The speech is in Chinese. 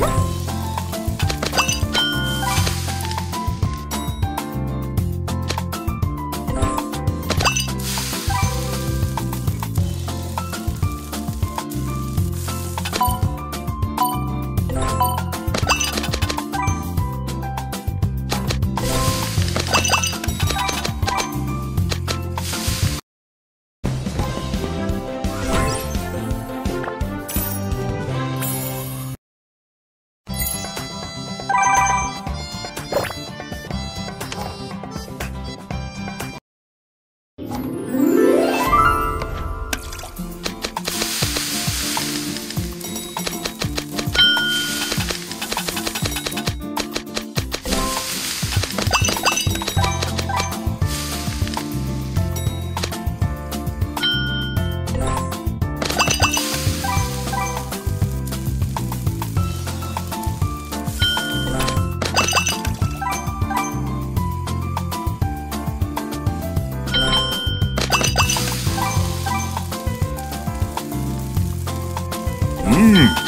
了。Mmm.